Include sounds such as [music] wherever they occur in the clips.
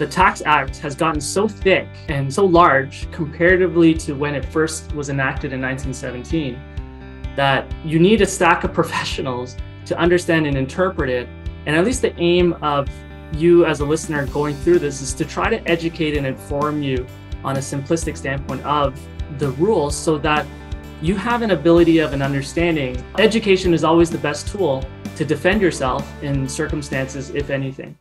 the Tax Act has gotten so thick and so large comparatively to when it first was enacted in 1917 that you need a stack of [laughs] professionals to understand and interpret it. And at least the aim of you as a listener going through this is to try to educate and inform you on a simplistic standpoint of the rules so that you have an ability of an understanding. Education is always the best tool to defend yourself in circumstances, if anything.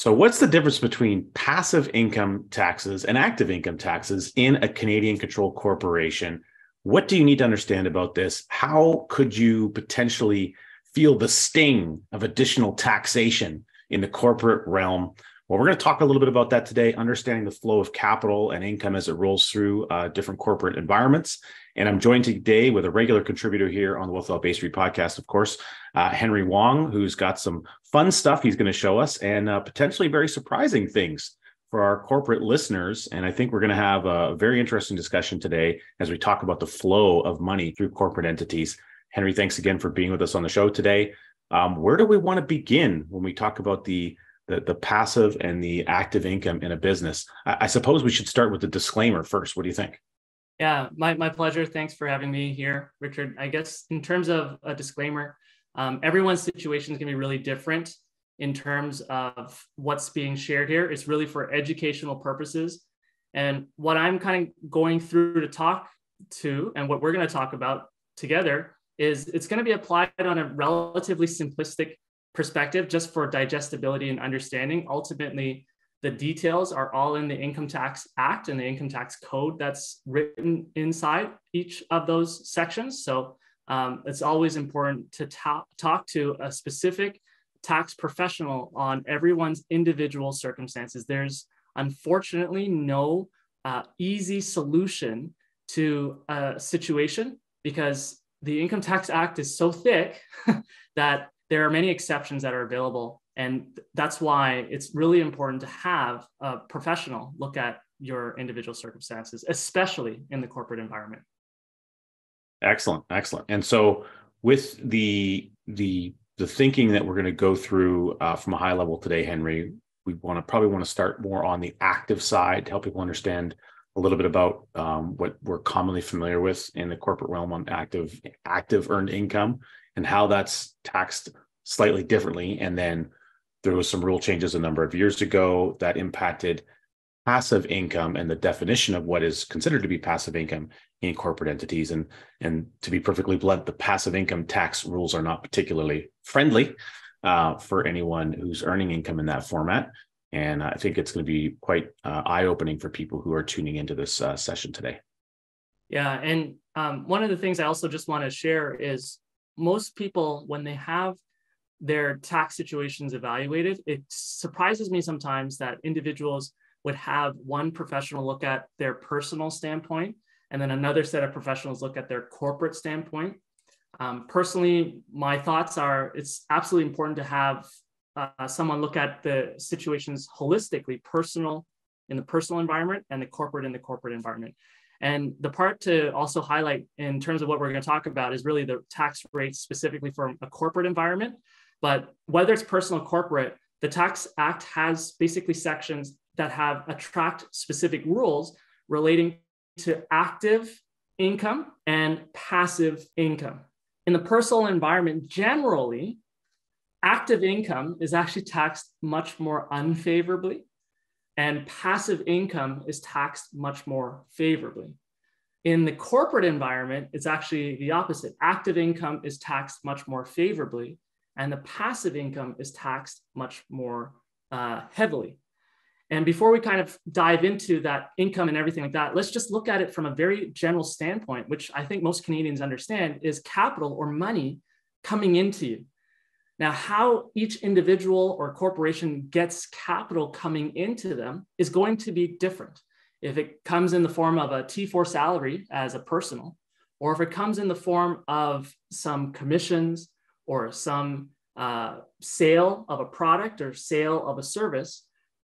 So, what's the difference between passive income taxes and active income taxes in a Canadian controlled corporation? What do you need to understand about this? How could you potentially feel the sting of additional taxation in the corporate realm? Well, we're going to talk a little bit about that today, understanding the flow of capital and income as it rolls through uh, different corporate environments. And I'm joined today with a regular contributor here on the Without Bay Street podcast, of course, uh, Henry Wong, who's got some fun stuff he's going to show us and uh, potentially very surprising things for our corporate listeners. And I think we're going to have a very interesting discussion today as we talk about the flow of money through corporate entities. Henry, thanks again for being with us on the show today. Um, where do we want to begin when we talk about the, the, the passive and the active income in a business? I, I suppose we should start with the disclaimer first. What do you think? Yeah, my, my pleasure. Thanks for having me here, Richard. I guess in terms of a disclaimer, um, everyone's situation is going to be really different in terms of what's being shared here. It's really for educational purposes. And what I'm kind of going through to talk to and what we're going to talk about together is it's going to be applied on a relatively simplistic perspective just for digestibility and understanding. Ultimately, the details are all in the Income Tax Act and the Income Tax Code that's written inside each of those sections. So um, it's always important to ta- talk to a specific tax professional on everyone's individual circumstances. There's unfortunately no uh, easy solution to a situation because the Income Tax Act is so thick [laughs] that there are many exceptions that are available and that's why it's really important to have a professional look at your individual circumstances, especially in the corporate environment. Excellent, excellent. And so, with the the the thinking that we're going to go through uh, from a high level today, Henry, we want to probably want to start more on the active side to help people understand a little bit about um, what we're commonly familiar with in the corporate realm on active active earned income and how that's taxed slightly differently, and then there was some rule changes a number of years ago that impacted passive income and the definition of what is considered to be passive income in corporate entities. And, and to be perfectly blunt, the passive income tax rules are not particularly friendly uh, for anyone who's earning income in that format. And I think it's going to be quite uh, eye opening for people who are tuning into this uh, session today. Yeah. And um, one of the things I also just want to share is most people, when they have their tax situations evaluated, it surprises me sometimes that individuals would have one professional look at their personal standpoint and then another set of professionals look at their corporate standpoint. Um, personally, my thoughts are it's absolutely important to have uh, someone look at the situations holistically, personal in the personal environment and the corporate in the corporate environment. And the part to also highlight in terms of what we're going to talk about is really the tax rates specifically from a corporate environment. But whether it's personal or corporate, the Tax Act has basically sections that have attract specific rules relating to active income and passive income. In the personal environment, generally, active income is actually taxed much more unfavorably, and passive income is taxed much more favorably. In the corporate environment, it's actually the opposite. Active income is taxed much more favorably, and the passive income is taxed much more uh, heavily. And before we kind of dive into that income and everything like that, let's just look at it from a very general standpoint, which I think most Canadians understand is capital or money coming into you. Now, how each individual or corporation gets capital coming into them is going to be different. If it comes in the form of a T4 salary as a personal, or if it comes in the form of some commissions or some uh, sale of a product or sale of a service,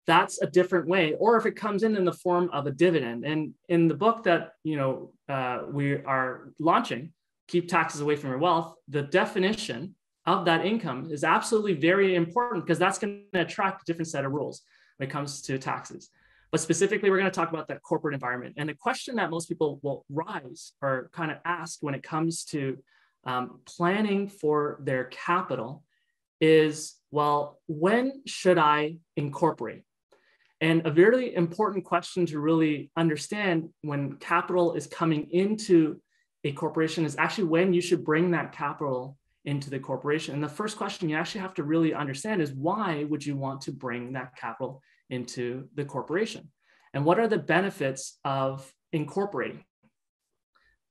that's a different way. Or if it comes in in the form of a dividend. And in the book that you know uh, we are launching, "Keep Taxes Away from Your Wealth," the definition of that income is absolutely very important because that's going to attract a different set of rules when it comes to taxes. But specifically, we're going to talk about that corporate environment. And the question that most people will rise or kind of ask when it comes to um, planning for their capital is well, when should I incorporate? And a very important question to really understand when capital is coming into a corporation is actually when you should bring that capital into the corporation. And the first question you actually have to really understand is why would you want to bring that capital into the corporation? And what are the benefits of incorporating?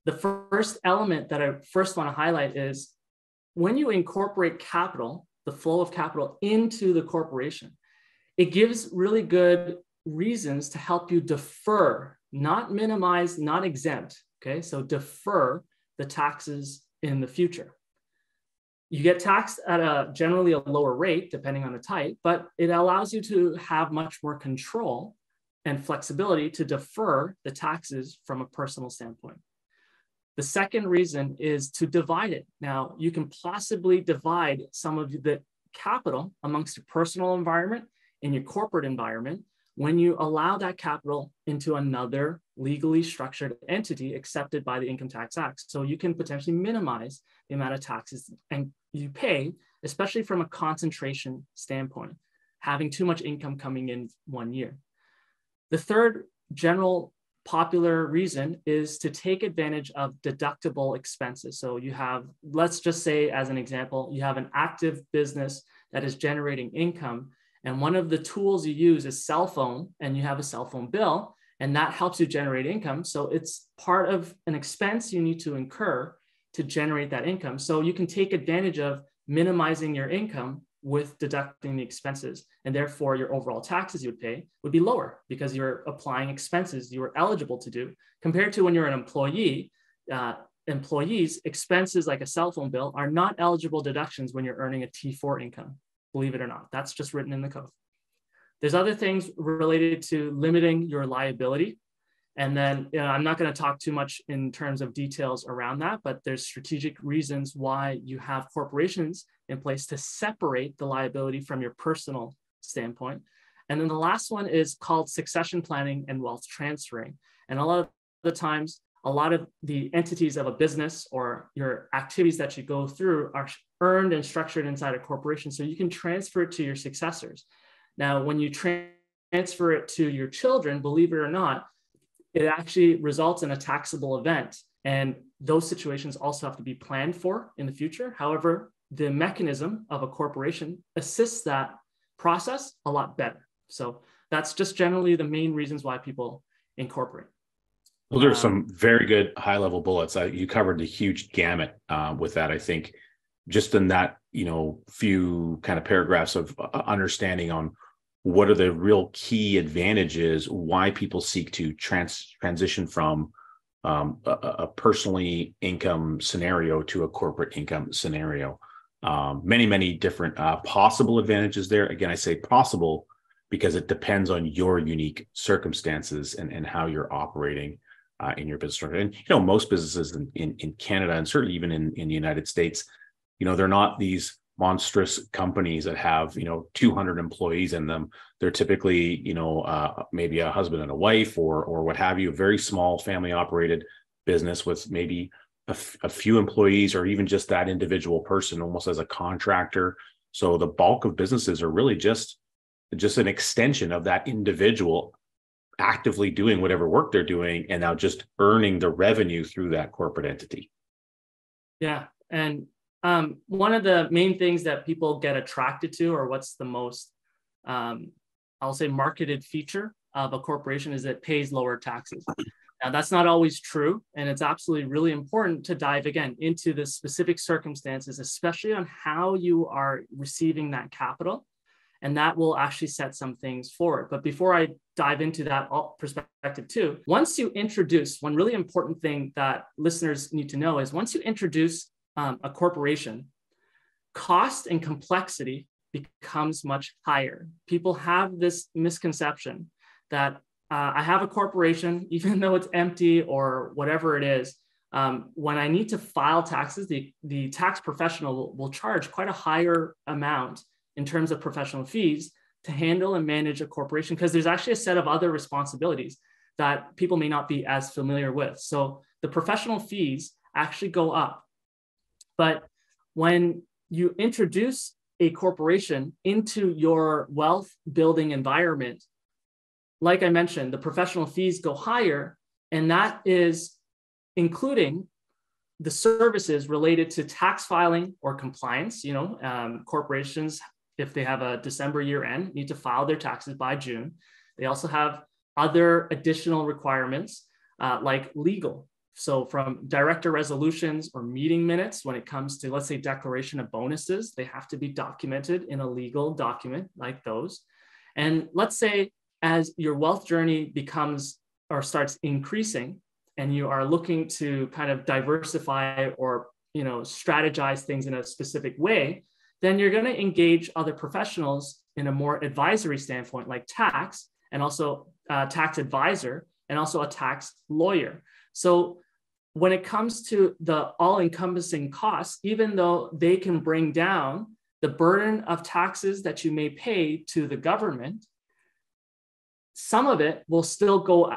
The first element that I first want to highlight is when you incorporate capital, the flow of capital into the corporation, it gives really good reasons to help you defer, not minimize, not exempt. Okay, so defer the taxes in the future. You get taxed at a generally a lower rate, depending on the type, but it allows you to have much more control and flexibility to defer the taxes from a personal standpoint. The second reason is to divide it. Now, you can possibly divide some of the capital amongst your personal environment and your corporate environment when you allow that capital into another legally structured entity accepted by the Income Tax Act. So you can potentially minimize the amount of taxes and you pay, especially from a concentration standpoint, having too much income coming in one year. The third general popular reason is to take advantage of deductible expenses. So you have, let's just say as an example, you have an active business that is generating income. And one of the tools you use is cell phone, and you have a cell phone bill, and that helps you generate income. So it's part of an expense you need to incur to generate that income. So you can take advantage of minimizing your income with deducting the expenses. And therefore, your overall taxes you would pay would be lower because you're applying expenses you were eligible to do compared to when you're an employee. Uh, employees, expenses like a cell phone bill are not eligible deductions when you're earning a T4 income, believe it or not. That's just written in the code. There's other things related to limiting your liability. And then you know, I'm not going to talk too much in terms of details around that, but there's strategic reasons why you have corporations in place to separate the liability from your personal standpoint. And then the last one is called succession planning and wealth transferring. And a lot of the times, a lot of the entities of a business or your activities that you go through are earned and structured inside a corporation. So you can transfer it to your successors. Now, when you transfer it to your children, believe it or not, it actually results in a taxable event. And those situations also have to be planned for in the future. However, the mechanism of a corporation assists that process a lot better. So that's just generally the main reasons why people incorporate. Those are some very good high level bullets. Uh, you covered a huge gamut uh, with that. I think just in that you know few kind of paragraphs of uh, understanding on what are the real key advantages why people seek to trans- transition from um, a, a, personally income scenario to a corporate income scenario um, many many different uh, possible advantages there. Again i say possible because it depends on your unique circumstances and, and how you're operating uh, in your business structure. And you know most businesses in, in, in canada and certainly even in, in the united states you know they're not these monstrous companies that have you know 200 employees in them. They're typically you know uh, maybe a husband and a wife or or what have you a very small family operated business with maybe a, f- a few employees or even just that individual person almost as a contractor so the bulk of businesses are really just just an extension of that individual actively doing whatever work they're doing and now just earning the revenue through that corporate entity yeah and um, one of the main things that people get attracted to, or what's the most, um, I'll say, marketed feature of a corporation is it pays lower taxes. Now, that's not always true. And it's absolutely really important to dive again into the specific circumstances, especially on how you are receiving that capital. And that will actually set some things forward. But before I dive into that perspective too, once you introduce one really important thing that listeners need to know is once you introduce um, a corporation, cost and complexity becomes much higher. People have this misconception that uh, I have a corporation, [laughs] even though it's empty or whatever it is, um, when I need to file taxes, the, the tax professional will, will charge quite a higher amount in terms of professional fees to handle and manage a corporation because there's actually a set of other responsibilities that people may not be as familiar with. So the professional fees actually go up. But when you introduce a corporation into your wealth building environment, like I mentioned, the professional fees go higher, and that is including the services related to tax filing or compliance. You know, um, corporations, if they have a December year end, need to file their taxes by June. They also have other additional requirements uh, like legal. So, from director resolutions or meeting minutes, when it comes to, let's say, declaration of bonuses, they have to be documented in a legal document like those. And let's say, as your wealth journey becomes or starts increasing, and you are looking to kind of diversify or you know strategize things in a specific way then you're going to engage other professionals in a more advisory standpoint like tax and also a tax advisor and also a tax lawyer. So when it comes to the all-encompassing costs even though they can bring down the burden of taxes that you may pay to the government some of it will still go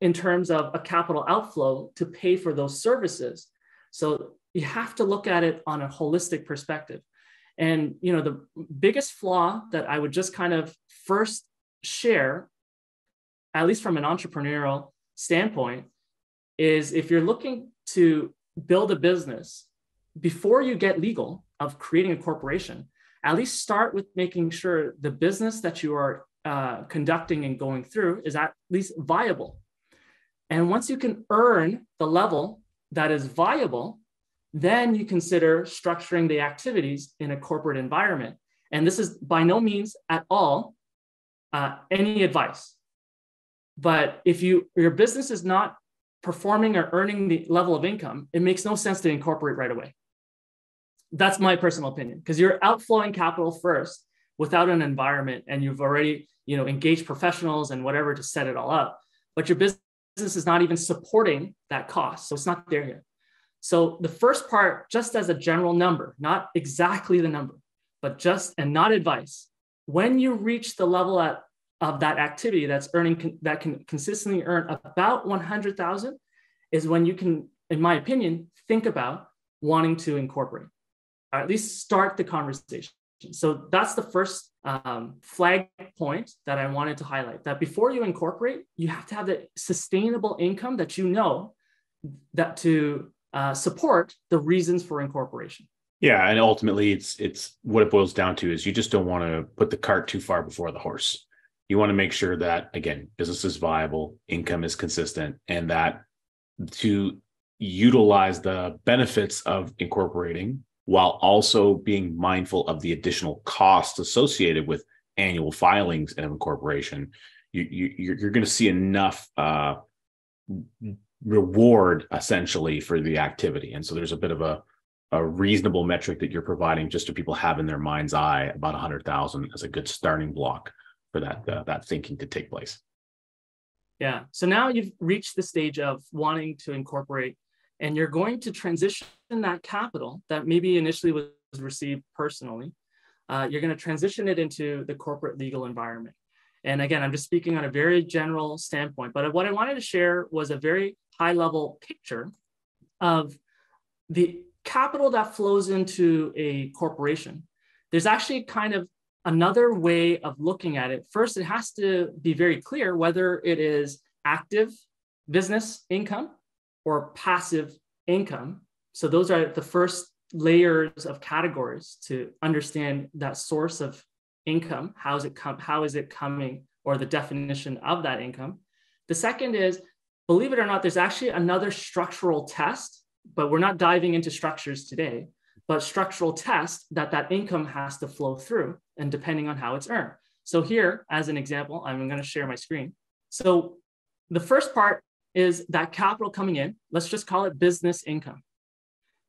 in terms of a capital outflow to pay for those services. So you have to look at it on a holistic perspective. And you know, the biggest flaw that I would just kind of first share, at least from an entrepreneurial standpoint, is if you're looking to build a business before you get legal of creating a corporation, at least start with making sure the business that you are uh, conducting and going through is at least viable. And once you can earn the level that is viable, then you consider structuring the activities in a corporate environment. And this is by no means at all uh, any advice. But if you your business is not performing or earning the level of income, it makes no sense to incorporate right away. That's my personal opinion because you're outflowing capital first without an environment and you've already you know engaged professionals and whatever to set it all up. But your business is not even supporting that cost. So it's not there yet. So the first part, just as a general number, not exactly the number, but just and not advice. When you reach the level at, of that activity that's earning that can consistently earn about 100,000 is when you can, in my opinion, think about wanting to incorporate, or at least start the conversation. So that's the first um, flag point that I wanted to highlight that before you incorporate, you have to have the sustainable income that you know that to uh, support the reasons for incorporation. Yeah, and ultimately, it's it's what it boils down to is you just don't want to put the cart too far before the horse. You want to make sure that again, business is viable, income is consistent, and that to utilize the benefits of incorporating while also being mindful of the additional costs associated with annual filings and incorporation, you, you, you're, going to see enough uh, reward essentially for the activity. And so there's a bit of a, a reasonable metric that you're providing just to people have in their mind's eye about 100,000 as a good starting block for that, uh, that thinking to take place. Yeah. So now you've reached the stage of wanting to incorporate and you're going to transition that capital that maybe initially was received personally, uh, you're going to transition it into the corporate legal environment. And again, I'm just speaking on a very general standpoint, but what I wanted to share was a very high level picture of the capital that flows into a corporation. There's actually kind of another way of looking at it. First, it has to be very clear whether it is active business income or passive income. So those are the first layers of categories to understand that source of income. How is it come? How is it coming? Or the definition of that income. The second is, believe it or not, there's actually another structural test, but we're not diving into structures today. But structural test that that income has to flow through, and depending on how it's earned. So here, as an example, I'm going to share my screen. So the first part is that capital coming in, let's just call it business income.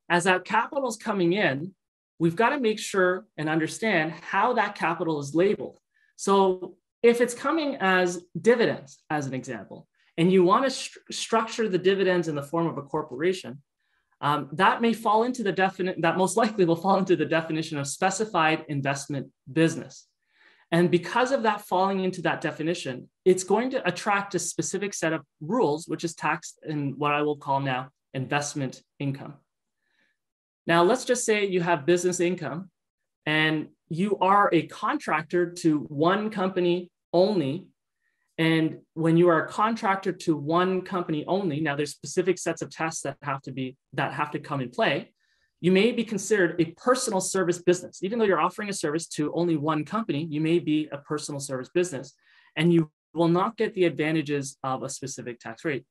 As that capital is coming in, we've got to make sure and understand how that capital is labeled. So if it's coming as dividends, as an example, and you want to st- structure the dividends in the form of a corporation, um, that may fall into the definite, that most likely will fall into the definition of specified investment business. And because of that falling into that definition, it's going to attract a specific set of rules, which is taxed in what I will call now investment income. Now, let's just say you have business income and you are a contractor to one company only. And when you are a contractor to one company only, now there's specific sets of tests that have to be that have to come in play you may be considered a personal service business. Even though you're offering a service to only one company, you may be a personal service business and you will not get the advantages of a specific tax rate.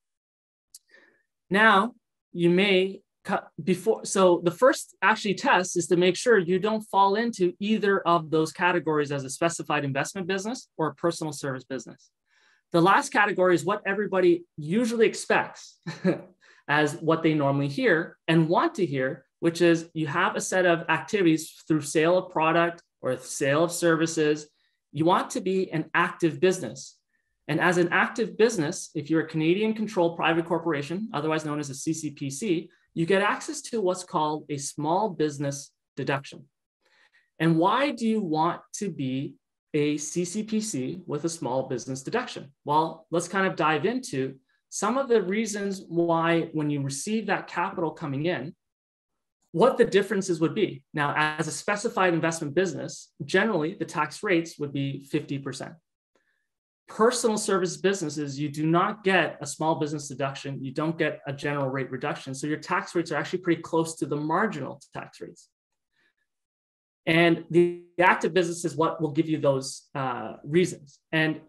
Now, you may cut before, so the first actually test is to make sure you don't fall into either of those categories as a specified investment business or a personal service business. The last category is what everybody usually expects [laughs] as what they normally hear and want to hear, which is you have a set of activities through sale of product or sale of services. You want to be an active business. And as an active business, if you're a Canadian controlled private corporation, otherwise known as a CCPC, you get access to what's called a small business deduction. And why do you want to be a CCPC with a small business deduction? Well, let's kind of dive into some of the reasons why, when you receive that capital coming in, what the differences would be. Now, as a specified investment business, generally the tax rates would be 50%. Personal service businesses, you do not get a small business deduction, you don't get a general rate reduction. So your tax rates are actually pretty close to the marginal tax rates. And the active business is what will give you those uh, reasons. And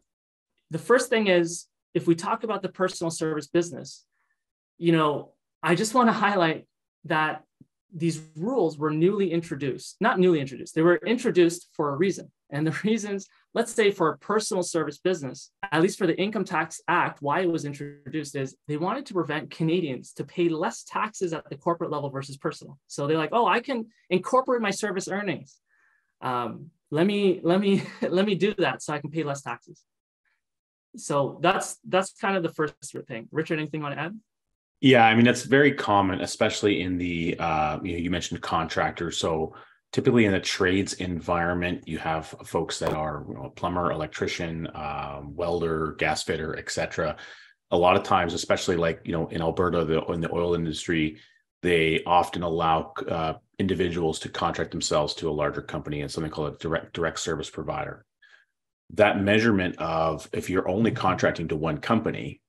the first thing is if we talk about the personal service business, you know, I just want to highlight that these rules were newly introduced, not newly introduced, they were introduced for a reason. And the [laughs] reasons, let's say for a personal service business, at least for the Income Tax Act, why it was introduced is they wanted to prevent Canadians to pay less taxes at the corporate level versus personal. So they're like, oh, I can incorporate my service earnings. Um, let me let me [laughs] let me do that so I can pay less taxes. So that's that's kind of the first thing. Richard, anything you want to add? Yeah, I mean that's very common, especially in the uh, you know you mentioned contractors. So typically in the trades environment, you have folks that are you know, plumber, electrician, uh, welder, gas fitter, etc. A lot of times, especially like you know in Alberta, the in the oil industry, they often allow uh, individuals to contract themselves to a larger company and something called a direct direct service provider. That measurement of if you're only contracting to one company,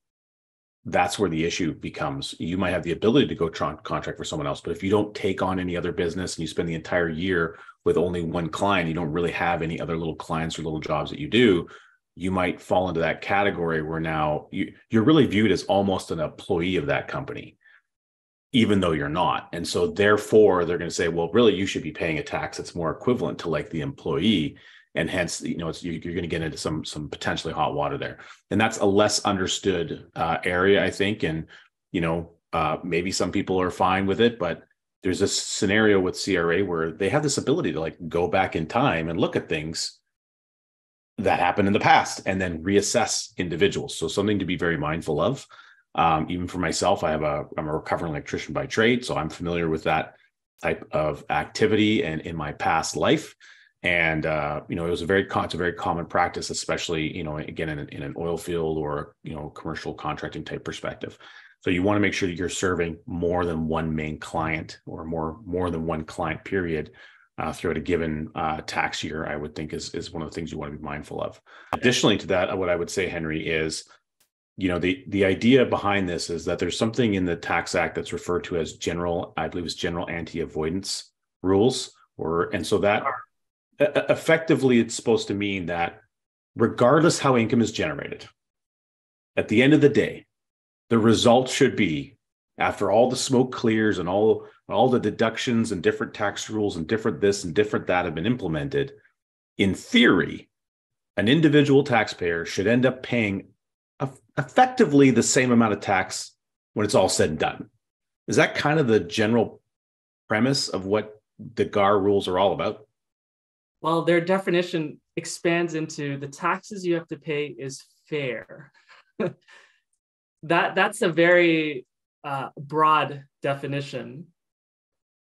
that's where the issue becomes. You might have the ability to go tr- contract for someone else, but if you don't take on any other business and you spend the entire year with only one client, you don't really have any other little clients or little jobs that you do, you might fall into that category where now you, you're really viewed as almost an employee of that company, even though you're not. And so therefore they're going to say, well, really, you should be paying a tax that's more equivalent to like the employee and hence you know you, are going to get into some some potentially hot water there. And that's a less understood uh, area i think and you know uh, maybe some people are fine with it but there's a scenario with cra where they have this ability to like go back in time and look at things that happened in the past and then reassess individuals. So something to be very mindful of. Um, even for myself i have a i'm a recovering electrician by trade so i'm familiar with that type of activity and in my past life and uh, you know it was a very it's a very common practice especially you know again in, in an oil field or you know commercial contracting type perspective. So you want to make sure that you're serving more than one main client or more more than one client period uh, throughout a given uh, tax year i would think is is one of the things you want to be mindful of. Additionally to that what i would say henry is you know the the idea behind this is that there's something in the tax act that's referred to as general i believe is general anti-avoidance rules or and so that effectively it's supposed to mean that regardless how income is generated at the end of the day the result should be after all the smoke clears and all all the deductions and different tax rules and different this and different that have been implemented in theory an individual taxpayer should end up paying effectively the same amount of tax when it's all said and done. Is that kind of the general premise of what the GAAR rules are all about well, their definition expands into the taxes you have to pay is fair. [laughs] that that's a very uh, broad definition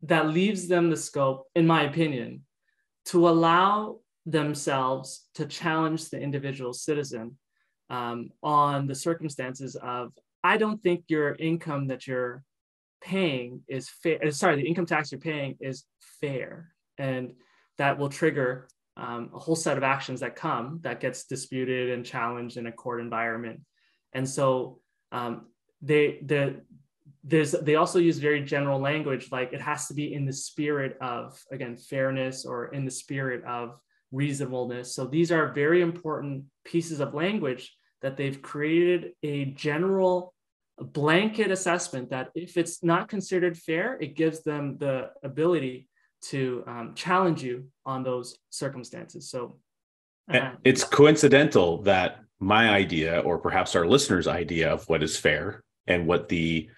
that leaves them the scope, in my opinion, to allow themselves to challenge the individual citizen um, on the circumstances of I don't think your income that you're paying is fair. Sorry, the income tax you're paying is fair, and that will trigger um, a whole set of actions that come that gets disputed and challenged in a court environment. And so um, they the there's they also use very general language like it has to be in the spirit of again fairness or in the spirit of reasonableness. So these are very important pieces of language that they've created a general blanket assessment that if it's not considered fair, it gives them the ability to um, challenge you on those circumstances. So uh, it's coincidental that my idea, or perhaps our listeners' idea of what is fair and what the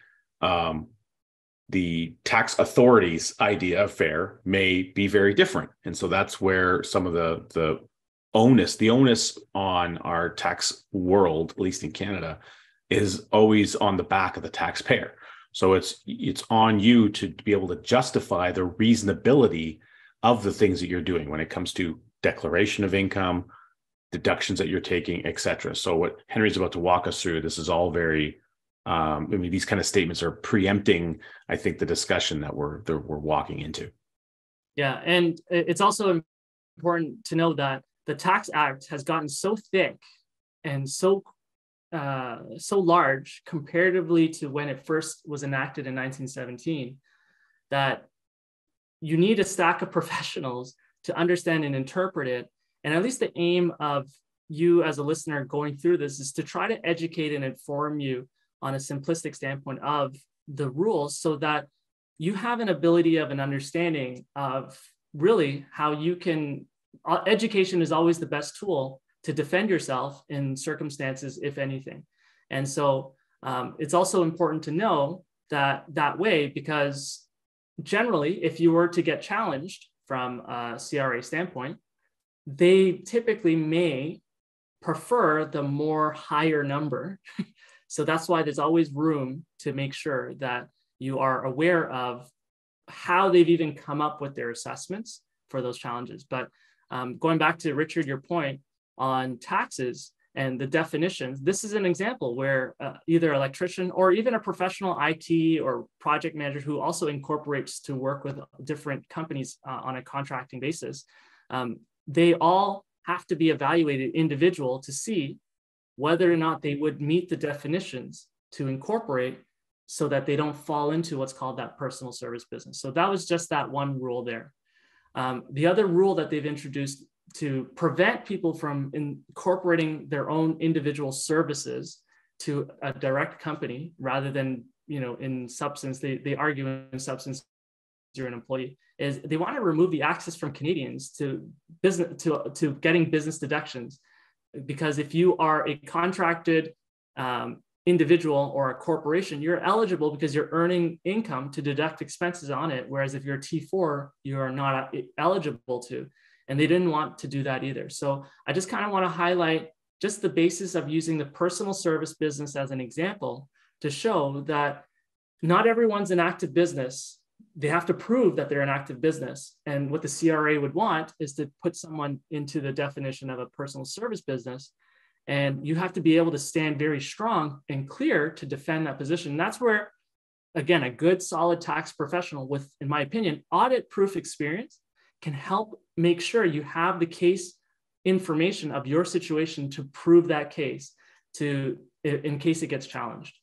um, the tax authorities idea of fair may be very different and so that's where some of the the onus the onus on our tax world at least in canada is always on the back of the taxpayer so it's it's on you to be able to justify the reasonability of the things that you're doing when it comes to declaration of income deductions that you're taking etc so what henry's about to walk us through this is all very um, I mean, these kind of statements are preempting, I think, the discussion that we're that we're walking into. Yeah, and it's also important to know that the Tax Act has gotten so thick and so uh, so large comparatively to when it first was enacted in 1917 that you need a stack of [laughs] professionals to understand and interpret it. And at least the aim of you as a listener going through this is to try to educate and inform you on a simplistic standpoint of the rules so that you have an ability of an understanding of really how you can uh, education is always the best tool to defend yourself in circumstances if anything and so um, it's also important to know that that way because generally if you were to get challenged from a cra standpoint they typically may prefer the more higher number [laughs] So that's why there's always room to make sure that you are aware of how they've even come up with their assessments for those challenges. But um, going back to Richard, your point on taxes and the definitions, this is an example where uh, either electrician or even a professional IT or project manager who also incorporates to work with different companies uh, on a contracting basis, um, they all have to be evaluated individual to see whether or not they would meet the definitions to incorporate so that they don't fall into what's called that personal service business. So that was just that one rule there. Um, the other rule that they've introduced to prevent people from incorporating their own individual services to a direct company rather than you know in substance they, they argue in substance you're an employee is they want to remove the access from canadians to business to, to getting business deductions because if you are a contracted um, individual or a corporation, you're eligible because you're earning income to deduct expenses on it. Whereas if you're T4, you are not eligible to. And they didn't want to do that either. So I just kind of want to highlight just the basis of using the personal service business as an example to show that not everyone's an active business they have to prove that they're an active business. And what the CRA would want is to put someone into the definition of a personal service business. And you have to be able to stand very strong and clear to defend that position. And that's where, again, a good, solid tax professional with, in my opinion, audit proof experience can help make sure you have the case information of your situation to prove that case to in case it gets challenged.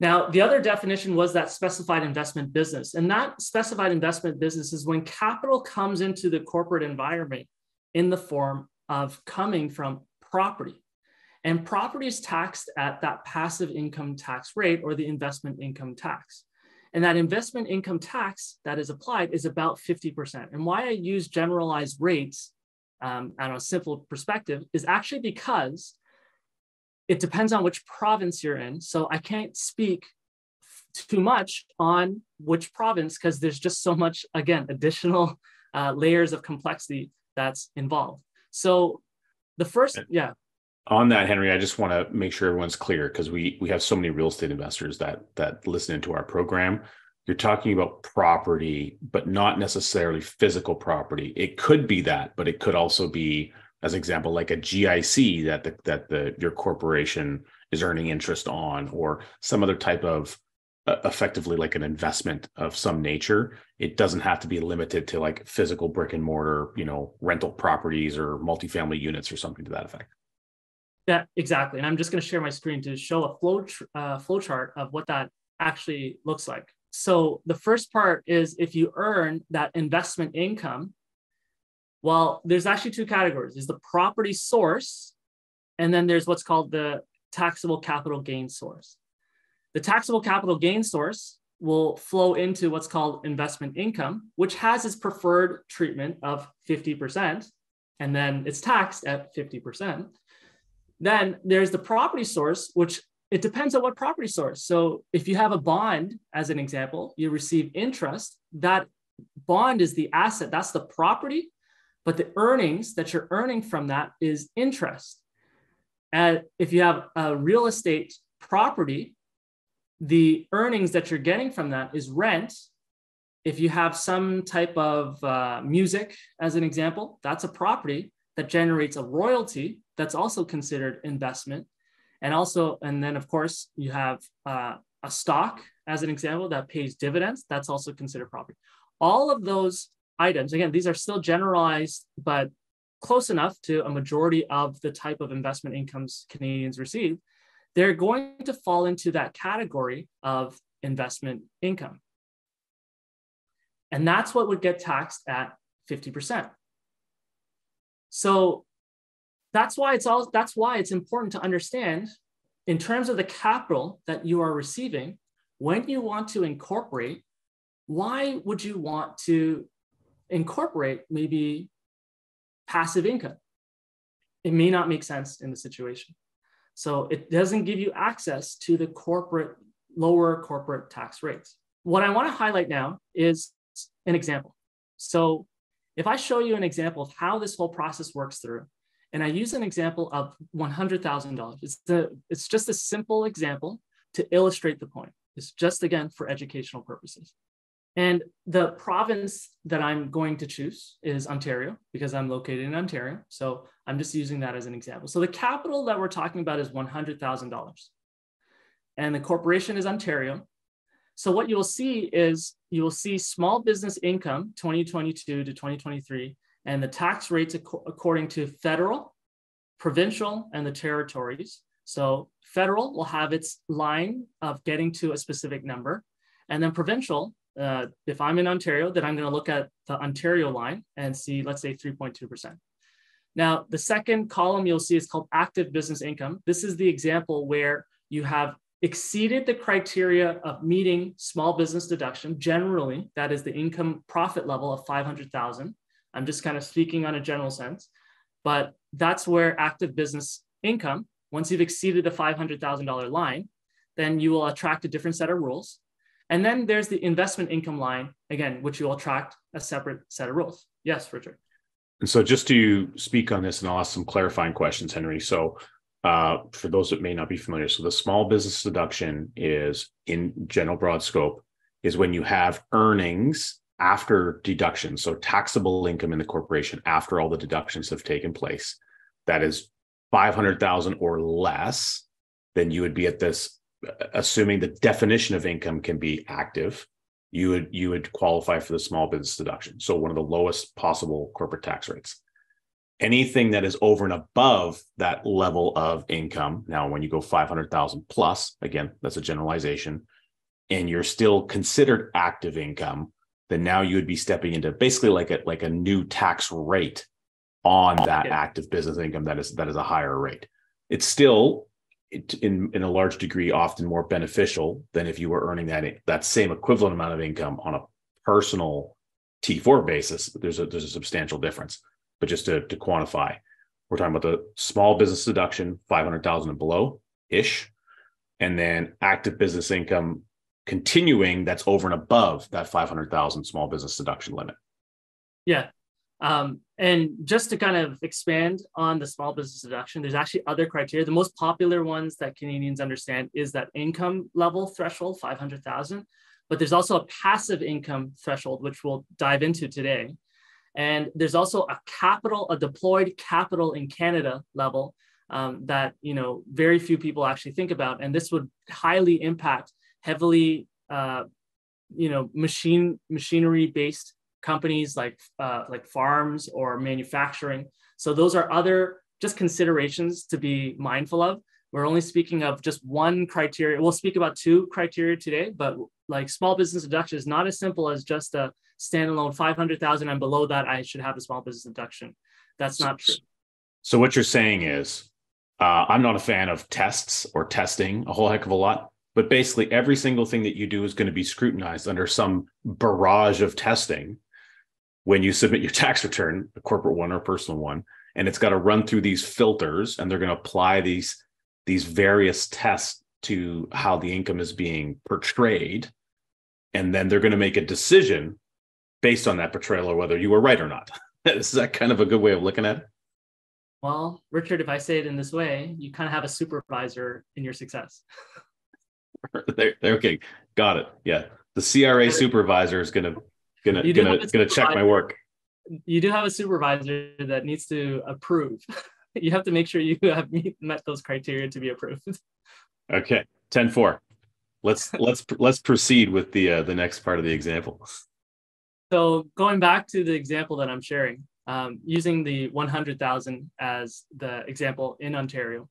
Now, the other definition was that specified investment business. And that specified investment business is when capital comes into the corporate environment in the form of coming from property. And property is taxed at that passive income tax rate or the investment income tax. And that investment income tax that is applied is about 50%. And why I use generalized rates um, on a simple perspective is actually because it depends on which province you're in. So I can't speak too much on which province because there's just so much, again, additional uh, layers of complexity that's involved. So the first, yeah. On that, Henry, I just want to make sure everyone's clear because we we have so many real estate investors that that listen into our program. You're talking about property, but not necessarily physical property. It could be that, but it could also be, as example, like a GIC that the that the your corporation is earning interest on, or some other type of uh, effectively like an investment of some nature. It doesn't have to be limited to like physical brick and mortar, you know, rental properties or multifamily units or something to that effect. Yeah, exactly. And I'm just going to share my screen to show a flow uh, flow chart of what that actually looks like. So the first part is if you earn that investment income. Well, there's actually two categories. There's the property source, and then there's what's called the taxable capital gain source. The taxable capital gain source will flow into what's called investment income, which has its preferred treatment of 50%, and then it's taxed at 50%. Then there's the property source, which it depends on what property source. So if you have a bond, as an example, you receive interest, that bond is the asset, that's the property, but the earnings that you're earning from that is interest. And if you have a real estate property, the earnings that you're getting from that is rent. If you have some type of uh, music, as an example, that's a property that generates a royalty that's also considered investment. And also, and then of course, you have uh, a stock as an example that pays dividends. That's also considered property. All of those items, again, these are still generalized, but close enough to a majority of the type of investment incomes Canadians receive, they're going to fall into that category of investment income. And that's what would get taxed at 50%. So that's why it's all that's why it's important to understand in terms of the capital that you are receiving when you want to incorporate why would you want to incorporate maybe passive income? It may not make sense in the situation. So it doesn't give you access to the corporate lower corporate tax rates. What i want to highlight now is an example. So if i show you an example of how this whole process works through and I use an example of $100,000. It's, it's just a simple example to illustrate the point. It's just, again, for educational purposes. And the province that I'm going to choose is Ontario because I'm located in Ontario. So I'm just using that as an example. So the capital that we're talking about is $100,000. And the corporation is Ontario. So what you will see is you will see small business income 2022 to 2023 and the tax rates ac- according to federal, provincial, and the territories. So federal will have its line of getting to a specific number. And then provincial, uh, if I'm in Ontario, then I'm going to look at the Ontario line and see, let's say 3.2%. Now, the second column you'll see is called active business income. This is the example where you have exceeded the criteria of meeting small business deduction. Generally, that is the income profit level of 500,000. I'm just kind of speaking on a general sense, but that's where active business income, once you've exceeded the $500,000 line, then you will attract a different set of rules. And then there's the investment income line, again, which you will attract a separate set of rules. Yes, Richard. And so just to speak on this, and I'll ask some clarifying questions, Henry. So uh, for those that may not be familiar, so the small business deduction is in general broad scope is when you have earnings after deductions, so taxable income in the corporation after all the deductions have taken place, that is 500,000 or less, then you would be at this assuming the definition of income can be active, you would you would qualify for the small business deduction. So one of the lowest possible corporate tax rates. Anything that is over and above that level of income. Now, when you go 500,000 plus, again, that's a generalization, and you're still considered active income, then now you would be stepping into basically like a like a new tax rate on that yeah. active business income that is that is a higher rate. It's still in in a large degree often more beneficial than if you were earning that that same equivalent amount of income on a personal T4 basis. There's a there's a substantial difference. But just to, to quantify, we're talking about the small business deduction, 500,000 and below ish, and then active business income continuing that's over and above that 500,000 small business deduction limit. Yeah. Um, and just to kind of expand on the small business deduction, there's actually other criteria. The most popular ones that Canadians understand is that income level threshold, 500,000, but there's also a passive income threshold, which we'll dive into today. And there's also a capital, a deployed capital in Canada level um, that you know very few people actually think about, and this would highly impact heavily, uh, you know, machine machinery based companies like uh, like farms or manufacturing. So those are other just considerations to be mindful of. We're only speaking of just one criteria. We'll speak about two criteria today, but like small business deduction is not as simple as just a standalone 500,000 and below that I should have a small business deduction. That's not true. So what you're saying is uh, I'm not a fan of tests or testing a whole heck of a lot, but basically every single thing that you do is going to be scrutinized under some barrage of testing when you submit your [laughs] tax return, a corporate one or a personal one, and it's got to run through these filters and they're going to apply these these various tests to how the income is being portrayed and then they're going to make a decision based on that portrayal or whether you were right or not. [laughs] is that kind of a good way of looking at it? Well, Richard, if I say it in this way, you kind of have a supervisor in your success. [laughs] there, okay, got it. Yeah, the CRA supervisor is gonna gonna gonna gonna check my work. You do have a supervisor that needs to approve. [laughs] you have to make sure you have met those criteria to be approved. Okay, 10-4. Let's let's let's proceed with the uh, the next part of the example. So going back to the example that I'm sharing, um, using the 100,000 as the example in Ontario.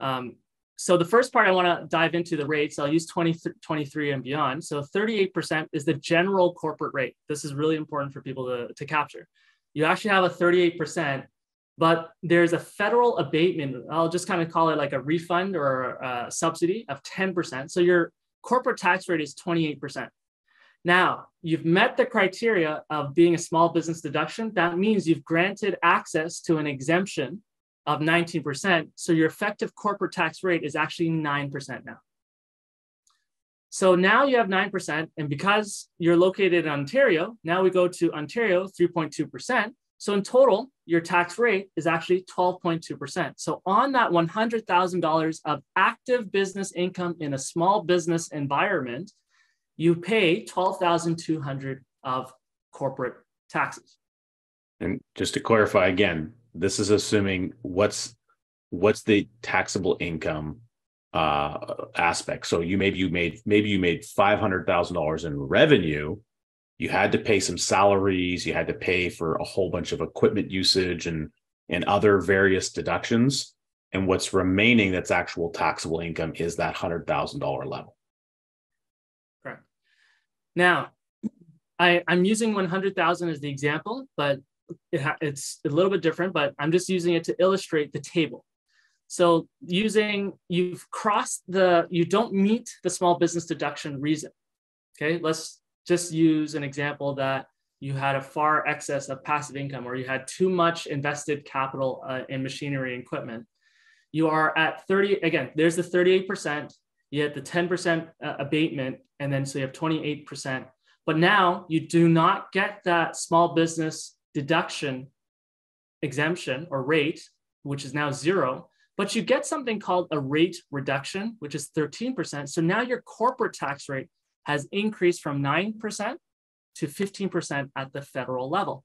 Um, so the first part I want to dive into the rates. I'll use 2023 and beyond. So 38% is the general corporate rate. This is really important for people to, to capture. You actually have a 38%, but there's a federal abatement. I'll just kind of call it like a refund or a subsidy of 10%. So your corporate tax rate is 28%. Now, you've met the criteria of being a small business deduction. That means you've granted access to an exemption of 19%. So your effective corporate tax rate is actually 9% now. So now you have 9%. And because you're located in Ontario, now we go to Ontario, 3.2%. So in total, your tax rate is actually 12.2%. So on that $100,000 of active business income in a small business environment, you pay 12,200 of corporate taxes. And just to clarify again, this is assuming what's what's the taxable income uh, aspect. So you maybe you made maybe you made five hundred thousand dollars in revenue. You had to pay some salaries. You had to pay for a whole bunch of equipment usage and and other various deductions. And what's remaining that's actual taxable income is that hundred thousand dollar level. Now, I, I'm using 100,000 as the example, but it it's a little bit different, but I'm just using it to illustrate the table. So using, you've crossed the, you don't meet the small business deduction reason. Okay, let's just use an example that you had a far excess of passive income or you had too much invested capital uh, in machinery and equipment. You are at 30, again, there's the 38%, you had the 10% uh, abatement, and then so you have 28%. But now you do not get that small business deduction exemption or rate, which is now zero, but you get something called a rate reduction, which is 13%. So now your corporate tax rate has increased from 9% to 15% at the federal level.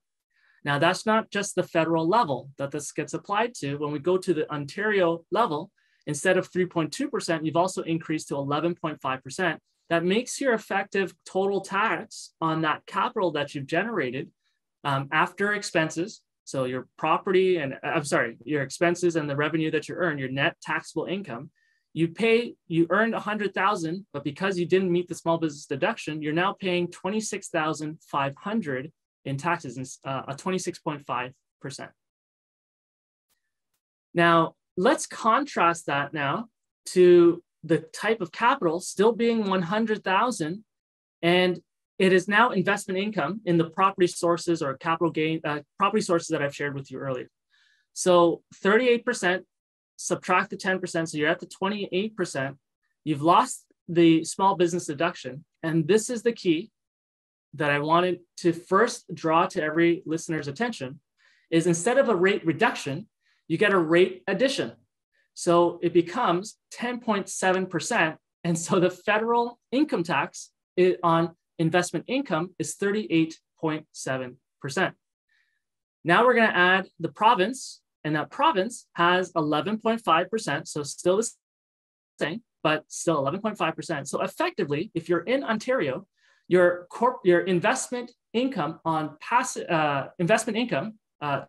Now, that's not just the federal level that this gets applied to. When we go to the Ontario level, Instead of 3.2%, you've also increased to 11.5%. That makes your effective total tax on that capital that you've generated um, after expenses. So your property and I'm sorry, your expenses and the revenue that you earn, your net taxable income, you pay, you earned 100,000, but because you didn't meet the small business deduction, you're now paying 26,500 in taxes, uh, a 26.5%. Now, let's contrast that now to the type of capital still being 100,000 and it is now investment income in the property sources or capital gain uh, property sources that I've shared with you earlier. So 38% subtract the 10%, so you're at the 28%. You've lost the small business deduction. And this is the key. that I wanted to first draw to every listener's attention is instead of a rate reduction, you get a rate addition. So it becomes 10.7%. And so the federal income tax on investment income is 38.7%. Now we're going to add the province, and that province has 11.5%. So still the same, but still 11.5%. So effectively, if you're in Ontario, your corp, your investment income on passive uh, investment income uh,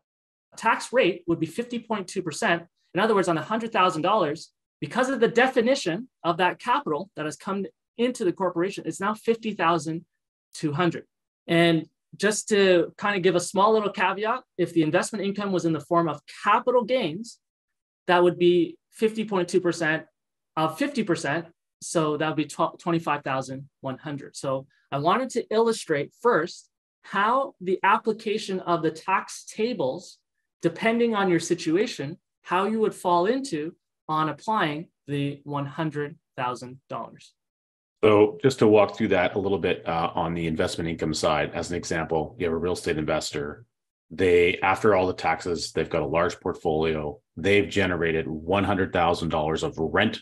tax rate would be 50.2%. In other words, on $100,000, because of the definition of that capital that has come into the corporation, it's now 50,200. And just to kind of give a small little caveat, if the investment income was in the form of capital gains, that would be 50.2% of 50%. So that would be 25,100. So I wanted to illustrate first how the application of the tax tables, depending on your situation, how you would fall into on applying the $100,000. So just to walk through that a little bit uh, on the investment income side, as an example, you have a real estate investor. They, after all the taxes, they've got a large portfolio. They've generated $100,000 of rent.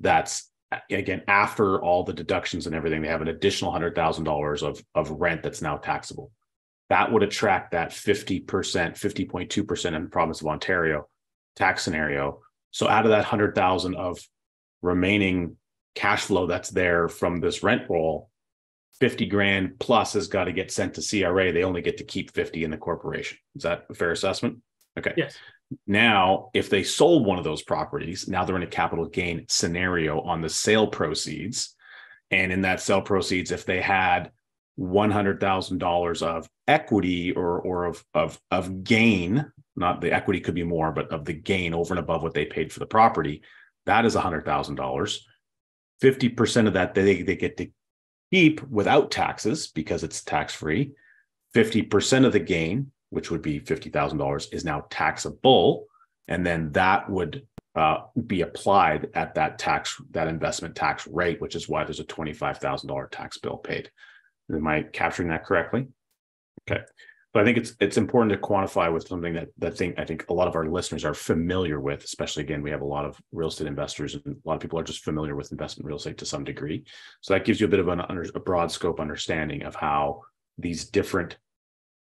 That's again, after all the deductions and everything, they have an additional $100,000 of, of rent that's now taxable. That would attract that 50%, 50.2% in the province of Ontario tax scenario. So out of that 100,000 of remaining cash flow that's there from this rent roll, 50 grand plus has got to get sent to CRA. They only get to keep 50 in the corporation. Is that a fair assessment? Okay. Yes. Now, if they sold one of those properties, now they're in a capital gain scenario on the sale proceeds. And in that sale proceeds, if they had $100,000 of equity or, or of, of, of gain, not the equity could be more, but of the gain over and above what they paid for the property, that is $100,000. 50% of that they, they get to keep without taxes because it's tax free. 50% of the gain which would be $50,000, is now taxable. And then that would uh, be applied at that tax, that investment tax rate, which is why there's a $25,000 tax bill paid. Am I capturing that correctly? Okay. But I think it's it's important to quantify with something that that thing I think a lot of our listeners are familiar with, especially again, we have a lot of real estate investors and a lot of people are just familiar with investment real estate to some degree. So that gives you a bit of an under, a broad scope understanding of how these different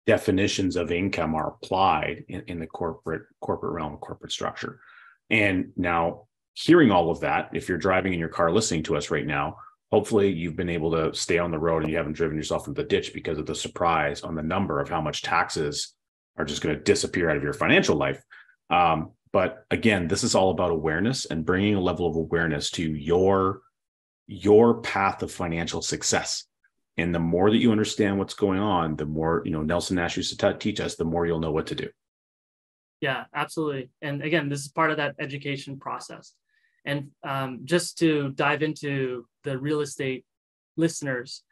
definitions of income are applied in, in the corporate corporate realm, corporate structure. And now, hearing all of that, if you're driving in your car listening to us right now, hopefully you've been able to stay on the road and you haven't driven yourself into the ditch because of the surprise on the number of how much taxes are just going to disappear out of your financial life. Um, but again, this is all about awareness and bringing a level of awareness to your your path of financial success and the more that you understand what's going on, the more, you know, Nelson Nash used to t- teach us, the more you'll know what to do. Yeah, absolutely. And again, this is part of that education process. And um, just to dive into the real estate listeners,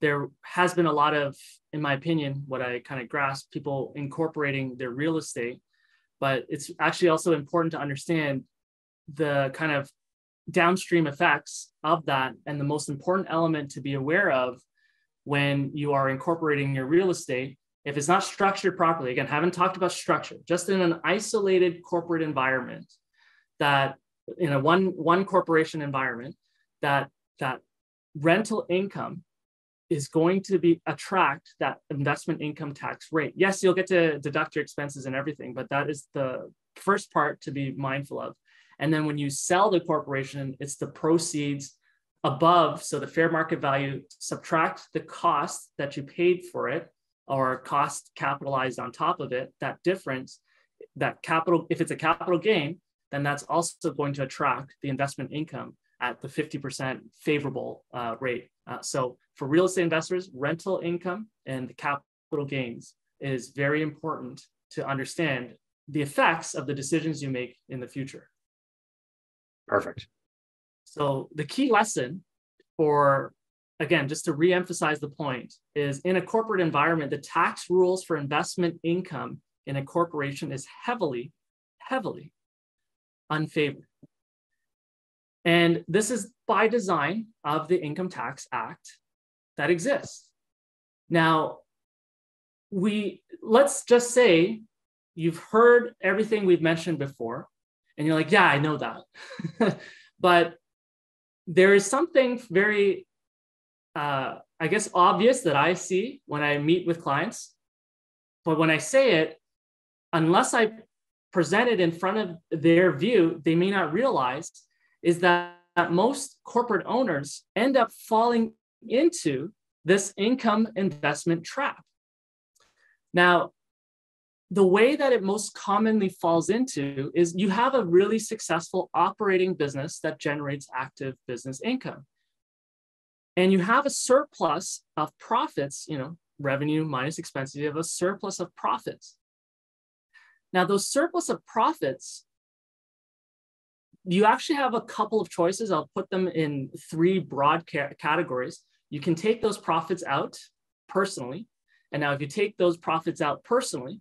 there has been a lot of, in my opinion, what I kind of grasp, people incorporating their real estate. But it's actually also important to understand the kind of downstream effects of that. And the most important element to be aware of when you are incorporating your real estate if it's not structured properly again haven't talked about structure just in an isolated corporate environment that in a one one corporation environment that that rental income is going to be attract that investment income tax rate. Yes you'll get to deduct your expenses and everything but that is the first part to be mindful of. And then when you sell the corporation it's the proceeds above, so the fair market value, subtract the cost that you paid for it or cost capitalized on top of it, that difference, that capital, if it's a capital gain, then that's also going to attract the investment income at the 50% favorable uh, rate. Uh, so for real estate investors, rental income and the capital gains is very important to understand the effects of the decisions you make in the future. Perfect. So the key lesson for, again, just to reemphasize the point, is in a corporate environment, the tax rules for investment income in a corporation is heavily, heavily unfavored. And this is by design of the Income Tax Act that exists. Now, we let's just say you've heard everything we've mentioned before, and you're like, yeah, I know that. [laughs] but there is something very, uh, I guess, obvious that I see when I meet with clients. But when I say it, unless I present it in front of their view, they may not realize is that, that most corporate owners end up falling into this income investment trap. Now, the way that it most commonly falls into is you have a really successful operating business that generates active business income. And you have a surplus of profits, you know, revenue minus expenses, you have a surplus of profits. Now, those surplus of profits, you actually have a couple of choices. I'll put them in three broad ca- categories. You can take those profits out personally. And now, if you take those profits out personally,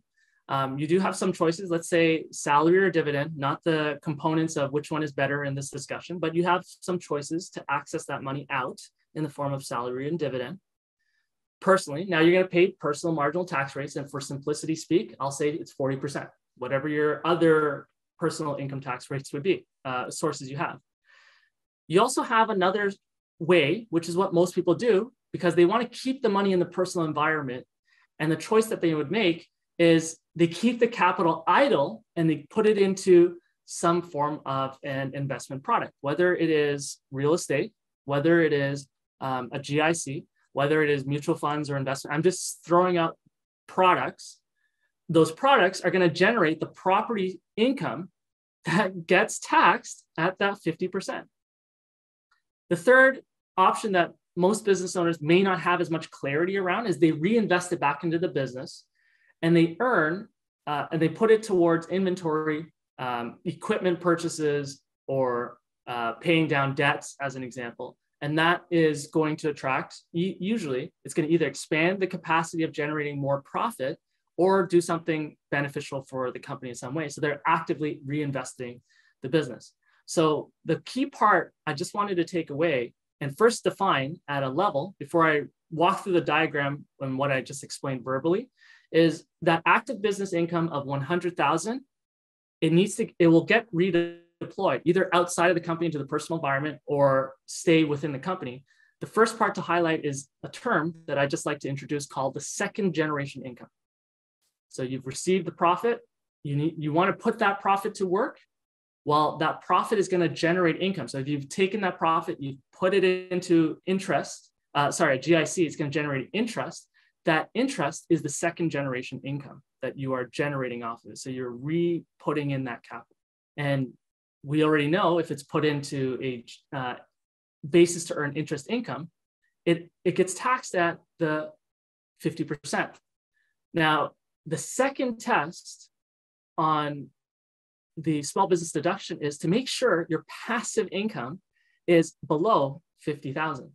um, you do have some choices, let's say salary or dividend, not the components of which one is better in this discussion, but you have some choices to access that money out in the form of salary and dividend. Personally, now you're going to pay personal marginal tax rates. And for simplicity speak, I'll say it's 40%, whatever your other personal income tax rates would be, uh, sources you have. You also have another way, which is what most people do, because they want to keep the money in the personal environment. And the choice that they would make is they keep the capital idle and they put it into some form of an investment product, whether it is real estate, whether it is um, a GIC, whether it is mutual funds or investment. I'm just throwing out products. Those products are going to generate the property income that gets taxed at that 50%. The third option that most business owners may not have as much clarity around is they reinvest it back into the business and they earn uh, and they put it towards inventory, um, equipment purchases, or uh, paying down debts, as an example. And that is going to attract, usually, it's going to either expand the capacity of generating more profit or do something beneficial for the company in some way. So they're actively reinvesting the business. So the key part I just wanted to take away and first define at a level before I walk through the diagram and what I just explained verbally is that active business income of 100,000, it needs to, it will get redeployed either outside of the company into the personal environment or stay within the company. The first part to highlight is a term that I just like to introduce called the second generation income. So you've received the profit, you need, you want to put that profit to work. Well, that profit is going to generate income. So if you've taken that profit, you've put it into interest, uh, sorry, GIC, it's going to generate interest that interest is the second generation income that you are generating off of it. So you're re-putting in that capital. And we already know if it's put into a uh, basis to earn interest income, it, it gets taxed at the 50%. Now, the second test on the small business deduction is to make sure your passive income is below 50,000.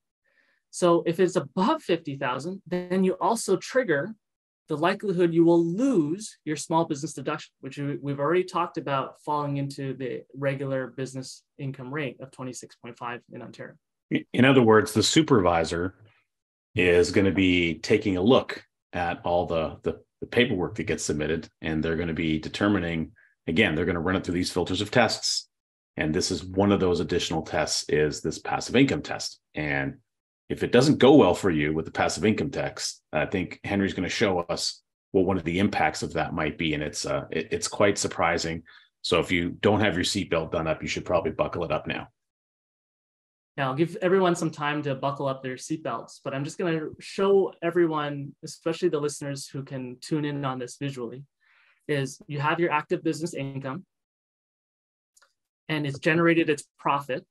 So if it's above 50,000, then you also trigger the likelihood you will lose your small business deduction, which we've already talked about falling into the regular business income rate of 26.5 in Ontario. In other words, the supervisor is going to be taking a look at all the, the, the paperwork that gets submitted, and they're going to be determining, again, they're going to run it through these filters of tests. And this is one of those additional tests is this passive income test. And if it doesn't go well for you with the passive income tax, I think Henry's going to show us what one of the impacts of that might be, and it's uh, it, it's quite surprising. So if you don't have your seatbelt done up, you should probably buckle it up now. Now, I'll give everyone some time to buckle up their seatbelts, but I'm just going to show everyone, especially the listeners who can tune in on this visually, is you have your active business income and it's generated its profit.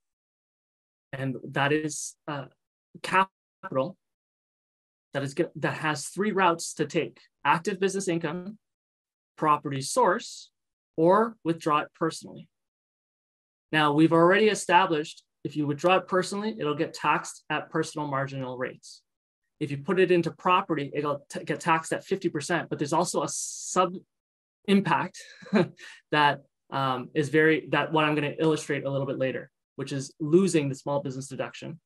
And that is uh, capital that is that has three routes to take: active business income, property source, or withdraw it personally. Now we've already established if you withdraw it personally, it'll get taxed at personal marginal rates. If you put it into property, it'll get taxed at 50%, but there's also a sub impact [laughs] that um, is very, that what I'm gonna illustrate a little bit later, which is losing the small business deduction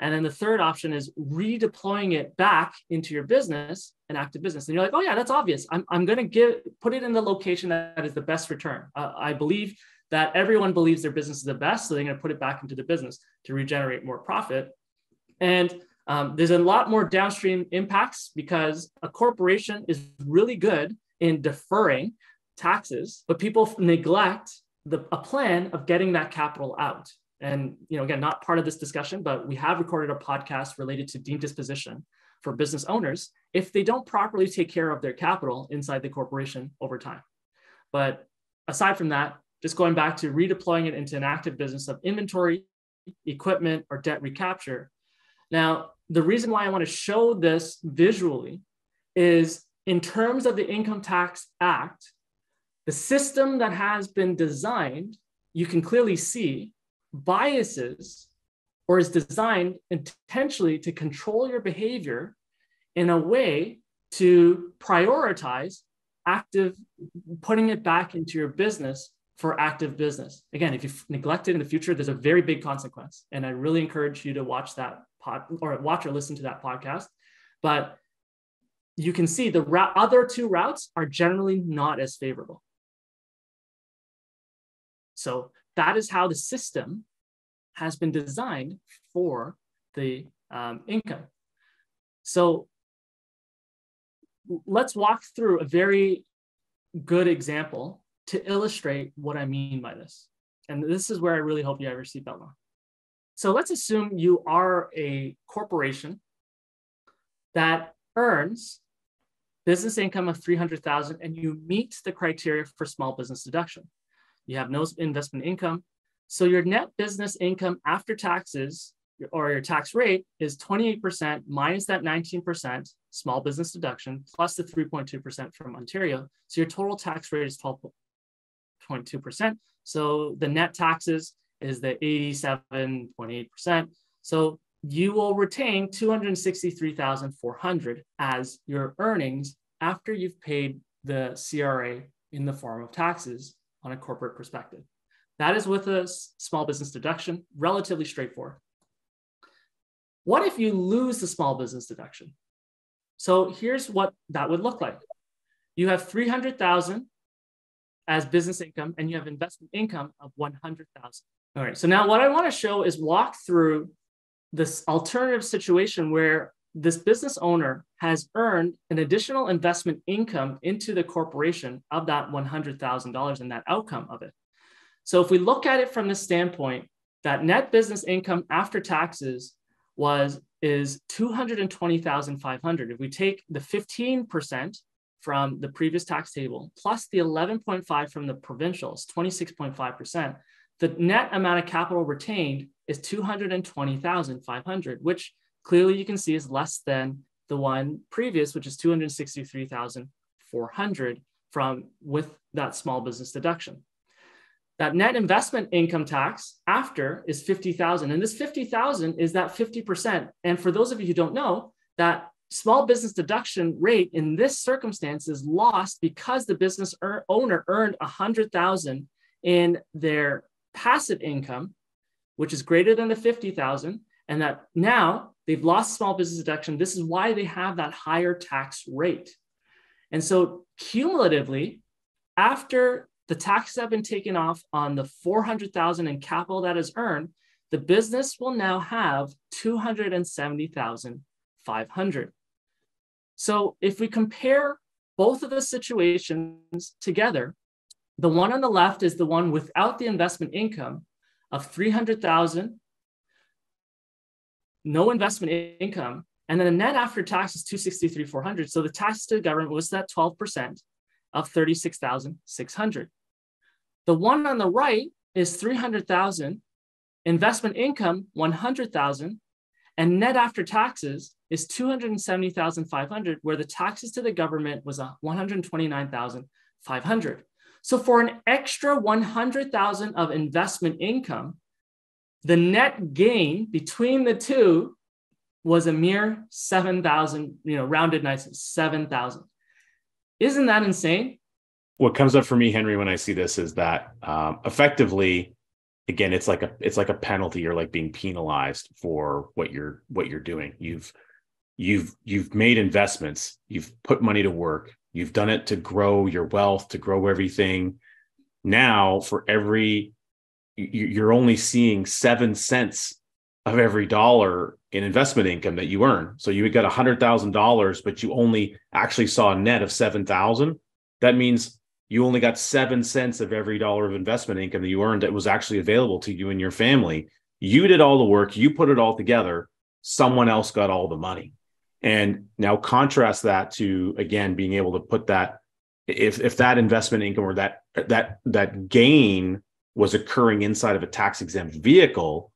And then the third option is redeploying it back into your business, an active business. And you're like, oh yeah, that's obvious. I'm, I'm going to give put it in the location that is the best return. Uh, I believe that everyone believes their business is the best, so they're going to put it back into the business to regenerate more profit. And um, there's a lot more downstream impacts because a corporation is really good in deferring taxes, but people neglect the, a plan of getting that capital out and you know again not part of this discussion but we have recorded a podcast related to deemed disposition for business owners if they don't properly take care of their capital inside the corporation over time but aside from that just going back to redeploying it into an active business of inventory equipment or debt recapture. Now the reason why i want to show this visually is in terms of the income tax act the system that has been designed you can clearly see biases or is designed intentionally to control your behavior in a way to prioritize active putting it back into your business for active business. Again if you neglect it in the future there's a very big consequence. And i really encourage you to watch that pod or watch or listen to that podcast. But you can see the other two routes are generally not as favorable. So that is how the system has been designed for the um, income. So let's walk through a very good example to illustrate what I mean by this. And this is where I really hope you your seatbelt on. So let's assume you are a corporation that earns business income of 300,000 and you meet the criteria for small business deduction. You have no investment income. So your net business income after taxes or your tax rate is 28% minus that 19% small business deduction plus the 3.2% from Ontario. So your total tax rate is 12.2%. So the net taxes is the 87.8%. So you will retain 263,400 as your earnings after you've paid the CRA in the form of taxes on a corporate perspective. That is with a small business deduction, relatively straightforward. What if you lose the small business deduction? So here's what that would look like. You have 300,000 as business income and you have investment income of 100,000. All right. So now what I want to show is walk through this alternative situation where this business owner has earned an additional investment income into the corporation of that $100,000 and that outcome of it. So if we look at it from the standpoint that net business income after taxes was is 220,500. If we take the 15% from the previous tax table plus the 11.5 from the provincials, 26.5%, the net amount of capital retained is 220,500, which clearly you can see is less than the one previous, which is 263,400 from with that small business deduction. That net investment income tax after is 50,000. And this 50,000 is that 50%. And for those of you who don't know, that small business deduction rate in this circumstance is lost because the business er- owner earned 100,000 in their passive income, which is greater than the 50,000. And that now they've lost small business deduction. This is why they have that higher tax rate. And so cumulatively, after the taxes have been taken off on the 400,000 in capital that is earned, the business will now have 270,500. So if we compare both of the situations together, the one on the left is the one without the investment income of 300,000, no investment income, and then the net after tax is 263,400. So the tax to the government was that 12% of 36,600. The one on the right is 300,000, investment income 100,000, and net after taxes is 270,500 where the taxes to the government was 129,500. So for an extra 100,000 of investment income, the net gain between the two was a mere 7,000, you know, rounded nice 7,000. Isn't that insane? what comes up for me, Henry, when I see this is that um, effectively again it's like a it's like a penalty or like being penalized for what you're what you're doing you've you've you've made investments you've put money to work you've done it to grow your wealth to grow everything now for every you're only seeing 7 cents of every dollar in investment income that you earn so you got $100,000 but you only actually saw a net of 7,000 that means you only got seven cents of every dollar of investment income that you earned that was actually available to you and your family. You did all the work, you put it all together, someone else got all the money. And now contrast that to again being able to put that if if that investment income or that that that gain was occurring inside of a tax exempt vehicle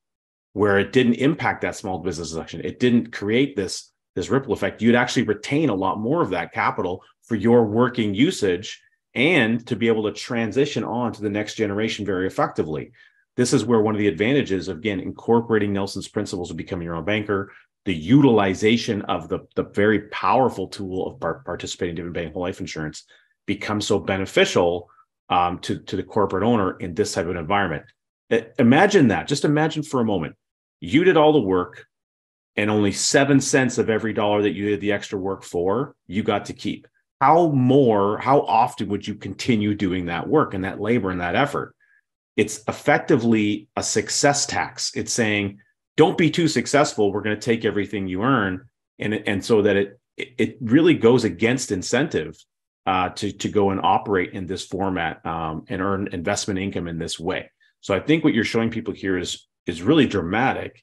where it didn't impact that small business section, it didn't create this this ripple effect, you'd actually retain a lot more of that capital for your working usage and to be able to transition on to the next generation very effectively. This is where one of the advantages of again incorporating Nelson's principles of becoming your own banker, the utilization of the, the very powerful tool of par- participating paying whole life insurance becomes so beneficial um, to, to the corporate owner in this type of environment. Imagine that. Just imagine for a moment. You did all the work, and only seven cents of every dollar that you did the extra work for, you got to keep how more, how often would you continue doing that work and that labor and that effort? It's effectively a success tax. It's saying, don't be too successful. We're going to take everything you earn. And, and so that it, it really goes against incentive uh, to, to go and operate in this format um, and earn investment income in this way. So I think what you're showing people here is, is really dramatic.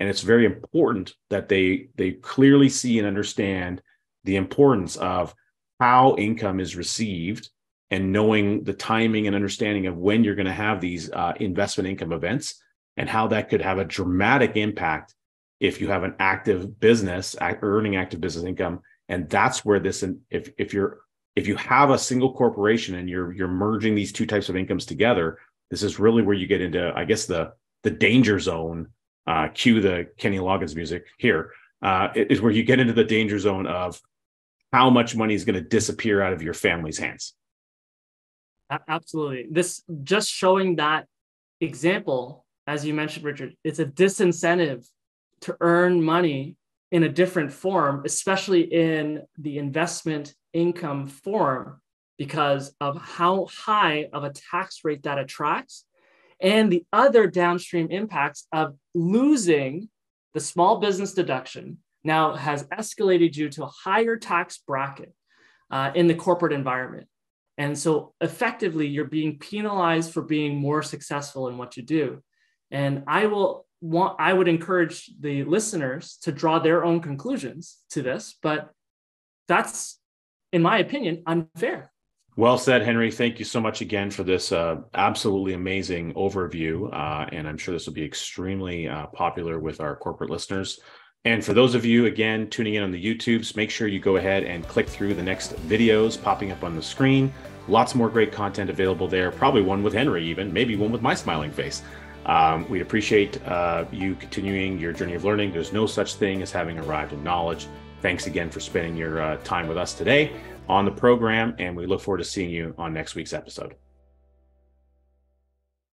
And it's very important that they, they clearly see and understand the importance of how income is received and knowing the timing and understanding of when you're going to have these uh, investment income events and how that could have a dramatic impact if you have an active business earning active business income and that's where this if if you're if you have a single corporation and you're you're merging these two types of incomes together this is really where you get into i guess the the danger zone uh cue the kenny loggins music here uh is where you get into the danger zone of how much money is going to disappear out of your family's hands. Absolutely. This just showing that example, as you mentioned, Richard, it's a disincentive to earn money in a different form, especially in the investment income form, because of how high of a tax rate that attracts and the other downstream impacts of losing the small business deduction now has escalated you to a higher tax bracket uh, in the corporate environment. And so effectively, you're being penalized for being more successful in what you do. And I will want, I would encourage the listeners to draw their own conclusions to this, but that's, in my opinion, unfair. Well said, Henry. Thank you so much again for this uh, absolutely amazing overview. Uh, and I'm sure this will be extremely uh, popular with our corporate listeners. And for those of you, again, tuning in on the YouTubes, make sure you go ahead and click through the next videos popping up on the screen. Lots more great content available there. Probably one with Henry, even, maybe one with my smiling face. Um, we'd appreciate uh, you continuing your journey of learning. There's no such thing as having arrived in knowledge. Thanks again for spending your uh, time with us today on the program, and we look forward to seeing you on next week's episode.